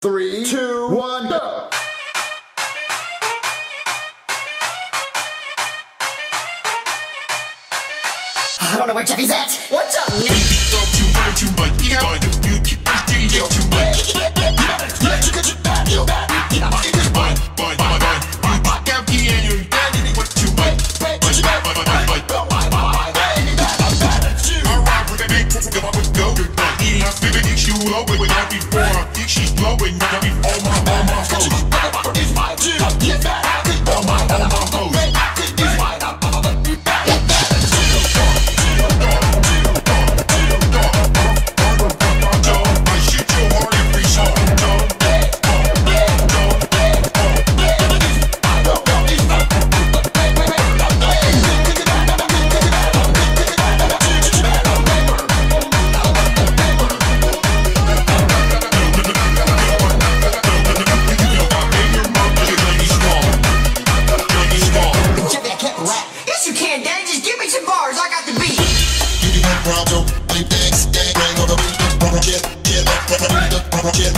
Three, two, one, go! I don't know where Jeffy's at. What's up, swing, nigga. Get up, get up, get up, get up, get get get up, get